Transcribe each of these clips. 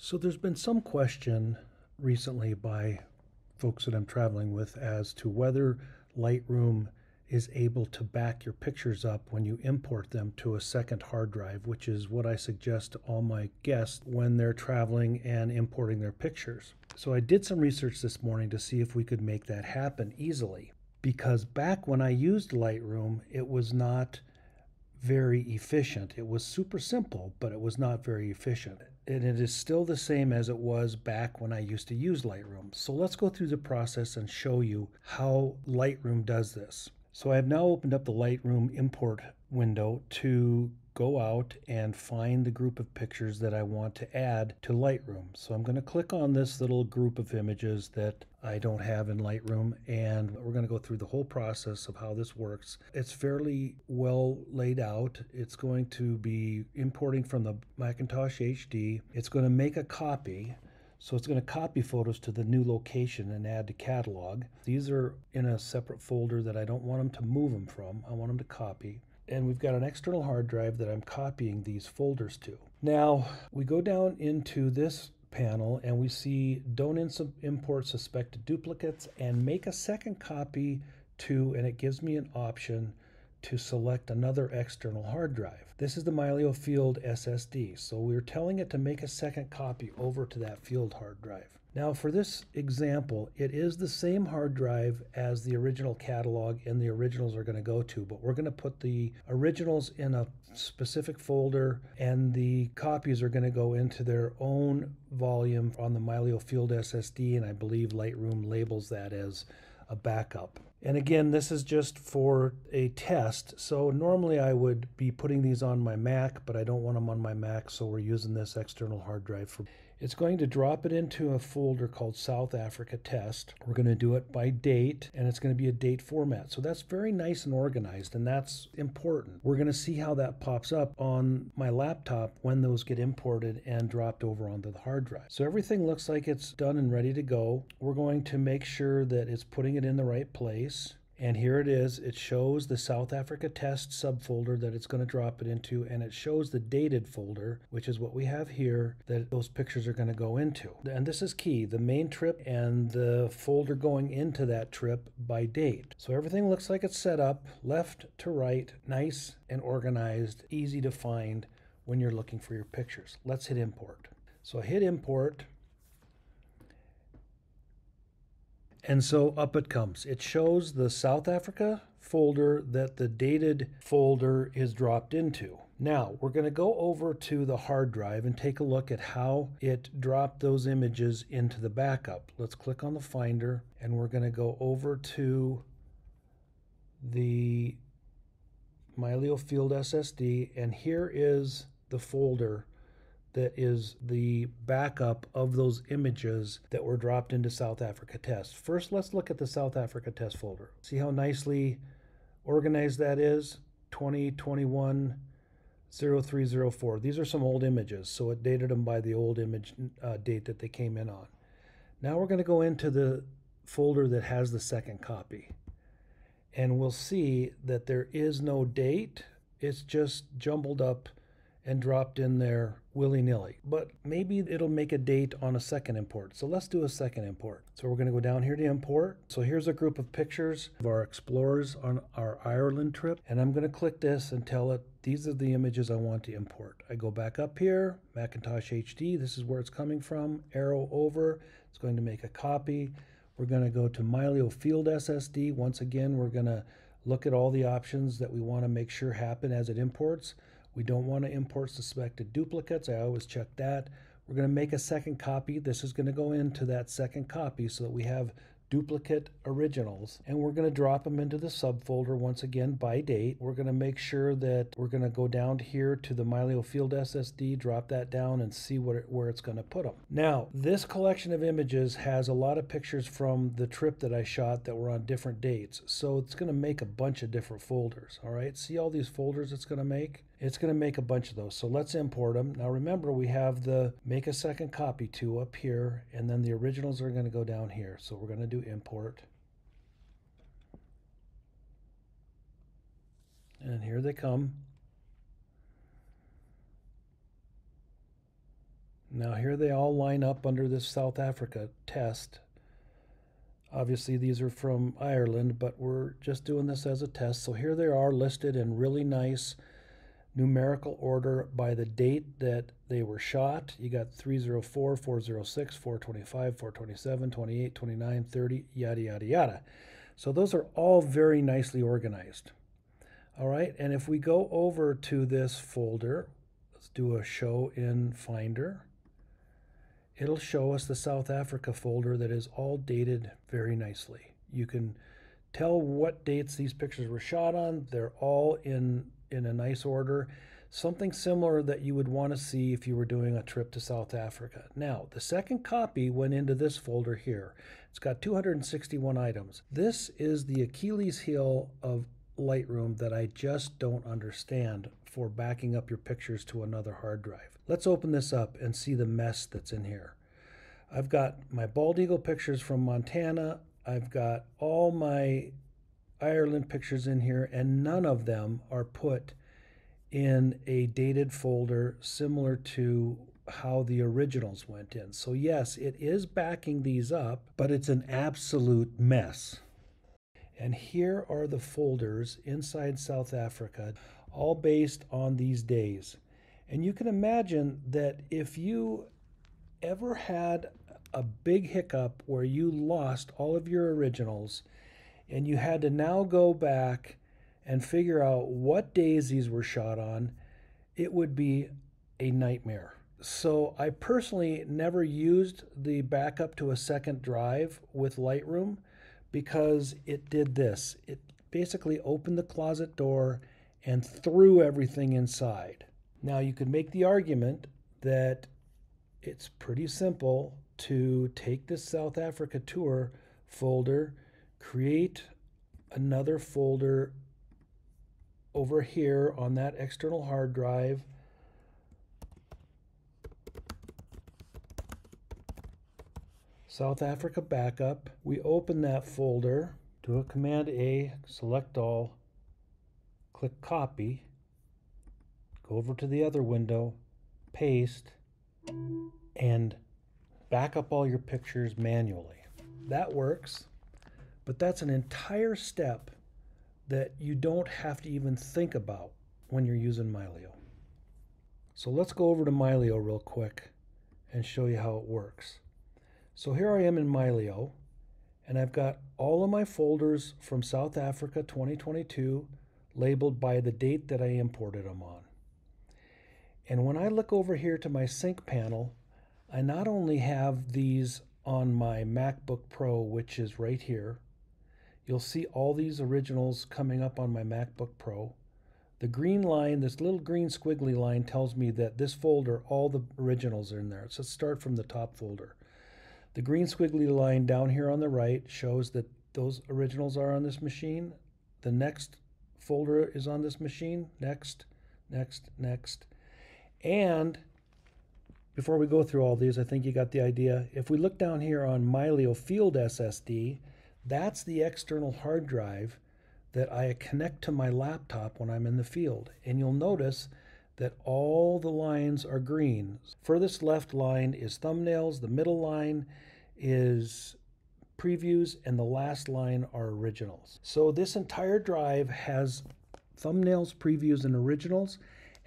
So there's been some question recently by folks that I'm traveling with as to whether Lightroom is able to back your pictures up when you import them to a second hard drive, which is what I suggest to all my guests when they're traveling and importing their pictures. So I did some research this morning to see if we could make that happen easily. Because back when I used Lightroom, it was not very efficient. It was super simple, but it was not very efficient and it is still the same as it was back when I used to use Lightroom. So let's go through the process and show you how Lightroom does this. So I have now opened up the Lightroom import window to go out and find the group of pictures that I want to add to Lightroom. So I'm going to click on this little group of images that I don't have in Lightroom and we're going to go through the whole process of how this works. It's fairly well laid out. It's going to be importing from the Macintosh HD. It's going to make a copy so it's going to copy photos to the new location and add to catalog. These are in a separate folder that I don't want them to move them from. I want them to copy and we've got an external hard drive that I'm copying these folders to. Now we go down into this panel and we see don't import suspected duplicates and make a second copy to and it gives me an option to select another external hard drive. This is the Mylio Field SSD so we're telling it to make a second copy over to that field hard drive. Now for this example, it is the same hard drive as the original catalog and the originals are going to go to, but we're going to put the originals in a specific folder and the copies are going to go into their own volume on the Mylio Field SSD and I believe Lightroom labels that as a backup. And again, this is just for a test. So normally I would be putting these on my Mac, but I don't want them on my Mac, so we're using this external hard drive for it's going to drop it into a folder called South Africa Test. We're going to do it by date, and it's going to be a date format. So that's very nice and organized, and that's important. We're going to see how that pops up on my laptop when those get imported and dropped over onto the hard drive. So everything looks like it's done and ready to go. We're going to make sure that it's putting it in the right place. And here it is. It shows the South Africa test subfolder that it's going to drop it into, and it shows the dated folder, which is what we have here, that those pictures are going to go into. And this is key the main trip and the folder going into that trip by date. So everything looks like it's set up left to right, nice and organized, easy to find when you're looking for your pictures. Let's hit import. So I hit import And so up it comes. It shows the South Africa folder that the dated folder is dropped into. Now, we're going to go over to the hard drive and take a look at how it dropped those images into the backup. Let's click on the Finder and we're going to go over to the Mylio Field SSD and here is the folder that is the backup of those images that were dropped into South Africa test. First, let's look at the South Africa test folder. See how nicely organized that is? 2021 0304. These are some old images, so it dated them by the old image uh, date that they came in on. Now we're going to go into the folder that has the second copy. And we'll see that there is no date. It's just jumbled up and dropped in there willy-nilly. But maybe it'll make a date on a second import. So let's do a second import. So we're going to go down here to import. So here's a group of pictures of our explorers on our Ireland trip. And I'm going to click this and tell it these are the images I want to import. I go back up here, Macintosh HD. This is where it's coming from. Arrow over. It's going to make a copy. We're going to go to Mylio Field SSD. Once again, we're going to look at all the options that we want to make sure happen as it imports. We don't want to import suspected duplicates. I always check that. We're going to make a second copy. This is going to go into that second copy so that we have duplicate originals and we're going to drop them into the subfolder once again by date. We're going to make sure that we're going to go down here to the Mylio Field SSD, drop that down and see what it, where it's going to put them. Now, this collection of images has a lot of pictures from the trip that I shot that were on different dates. So it's going to make a bunch of different folders. All right, see all these folders it's going to make? It's going to make a bunch of those. So let's import them. Now remember, we have the make a second copy to up here, and then the originals are going to go down here. So we're going to do import. And here they come. Now here they all line up under this South Africa test. Obviously these are from Ireland, but we're just doing this as a test. So here they are listed in really nice numerical order by the date that they were shot. You got 304, 406, 425, 427, 28, 29, 30, yada, yada, yada. So those are all very nicely organized. All right, and if we go over to this folder, let's do a show in Finder. It'll show us the South Africa folder that is all dated very nicely. You can tell what dates these pictures were shot on. They're all in in a nice order. Something similar that you would want to see if you were doing a trip to South Africa. Now, the second copy went into this folder here. It's got 261 items. This is the Achilles heel of Lightroom that I just don't understand for backing up your pictures to another hard drive. Let's open this up and see the mess that's in here. I've got my bald eagle pictures from Montana. I've got all my Ireland pictures in here, and none of them are put in a dated folder similar to how the originals went in. So, yes, it is backing these up, but it's an absolute mess. And here are the folders inside South Africa, all based on these days. And you can imagine that if you ever had a big hiccup where you lost all of your originals and you had to now go back and figure out what days these were shot on, it would be a nightmare. So I personally never used the backup to a second drive with Lightroom because it did this. It basically opened the closet door and threw everything inside. Now you could make the argument that it's pretty simple to take this South Africa tour folder create another folder over here on that external hard drive. South Africa backup. We open that folder, do a Command A, select all, click copy, go over to the other window, paste, and back up all your pictures manually. That works. But that's an entire step that you don't have to even think about when you're using Mylio. So let's go over to Mylio real quick and show you how it works. So here I am in Mylio, and I've got all of my folders from South Africa 2022 labeled by the date that I imported them on. And when I look over here to my sync panel, I not only have these on my MacBook Pro, which is right here, You'll see all these originals coming up on my MacBook Pro. The green line, this little green squiggly line tells me that this folder, all the originals are in there. So let's start from the top folder. The green squiggly line down here on the right shows that those originals are on this machine. The next folder is on this machine. Next, next, next. And before we go through all these, I think you got the idea. If we look down here on Mylio Field SSD, that's the external hard drive that I connect to my laptop when I'm in the field. And you'll notice that all the lines are green. Furthest left line is thumbnails, the middle line is previews, and the last line are originals. So this entire drive has thumbnails, previews, and originals,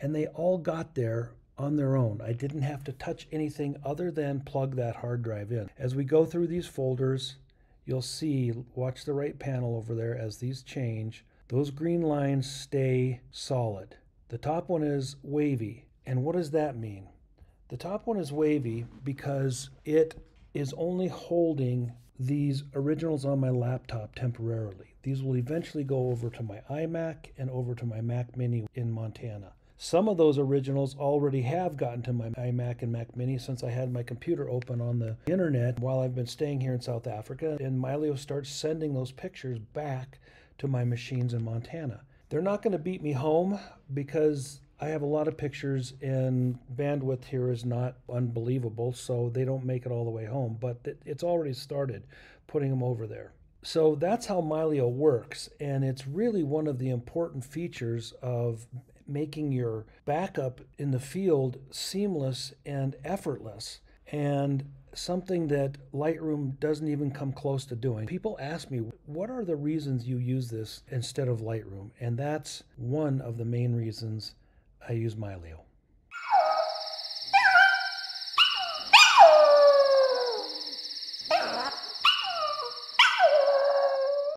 and they all got there on their own. I didn't have to touch anything other than plug that hard drive in. As we go through these folders, you'll see, watch the right panel over there as these change, those green lines stay solid. The top one is wavy. And what does that mean? The top one is wavy because it is only holding these originals on my laptop temporarily. These will eventually go over to my iMac and over to my Mac Mini in Montana. Some of those originals already have gotten to my iMac and Mac Mini since I had my computer open on the internet while I've been staying here in South Africa. And Mylio starts sending those pictures back to my machines in Montana. They're not going to beat me home because I have a lot of pictures and bandwidth here is not unbelievable, so they don't make it all the way home. But it's already started putting them over there. So that's how Mylio works, and it's really one of the important features of making your backup in the field seamless and effortless. And something that Lightroom doesn't even come close to doing. People ask me, what are the reasons you use this instead of Lightroom? And that's one of the main reasons I use Mylio.